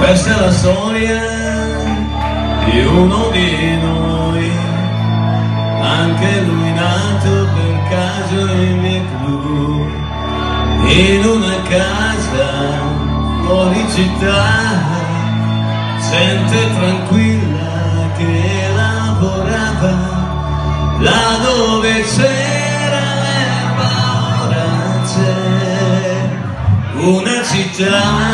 Questa è la storia di uno di noi, anche lui nato per caso in Eclù, in una casa fuori città, gente tranquilla che lavorava là dove c'era la paura, c'è una città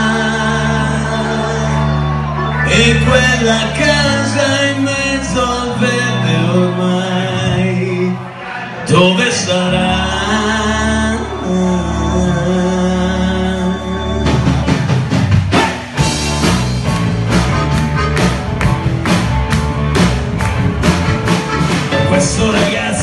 e quella casa in mezzo al verde ormai dove sarà? Questo ragazzo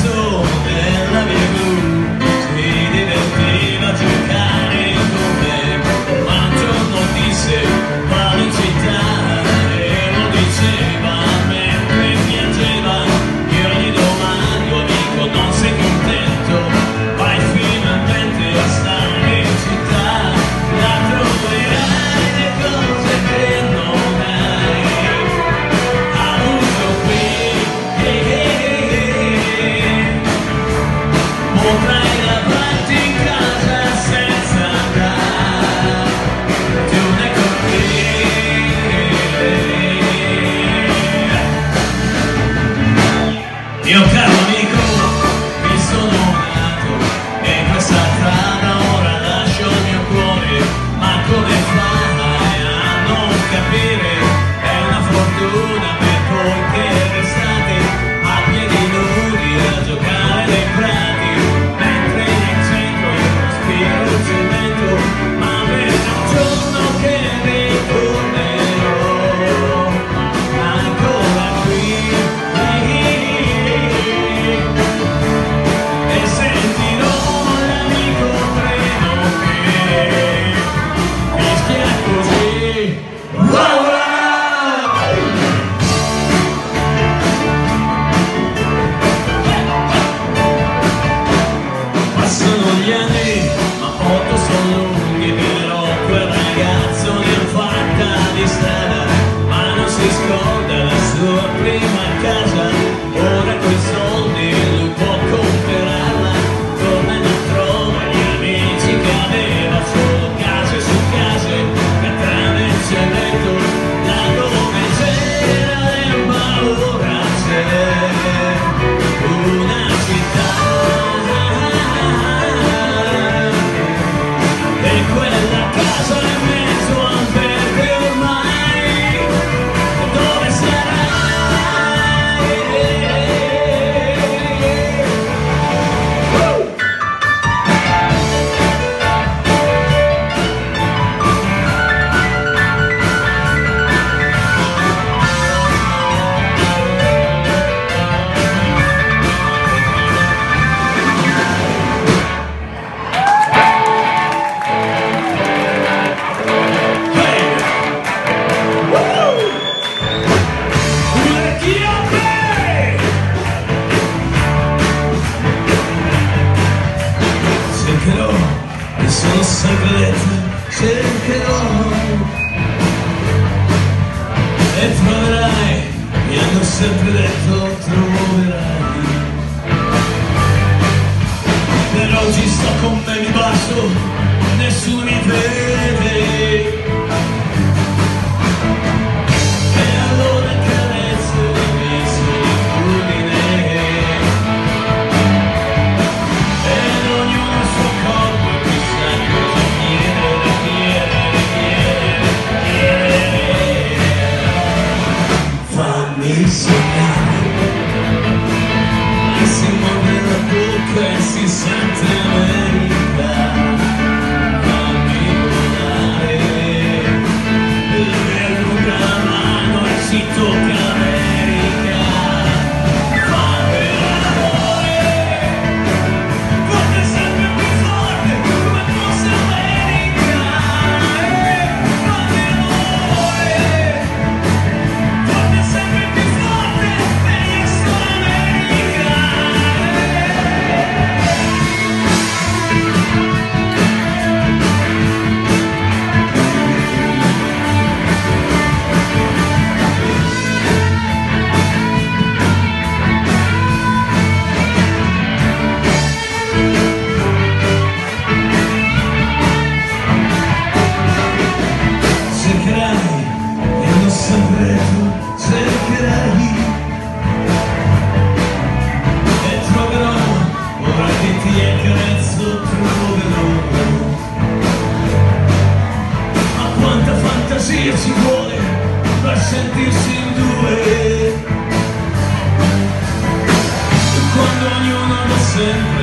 Rock! suo segreto cercherò. E troverai mi hanno sempre detto troverai. Per oggi sto con me mi bacio nessuno mi vede segreto cercherai e troverò ora che ti è carezzo troverò. Ma quanta fantasia ci vuole per sentirsi in due? Quando ognuno va sempre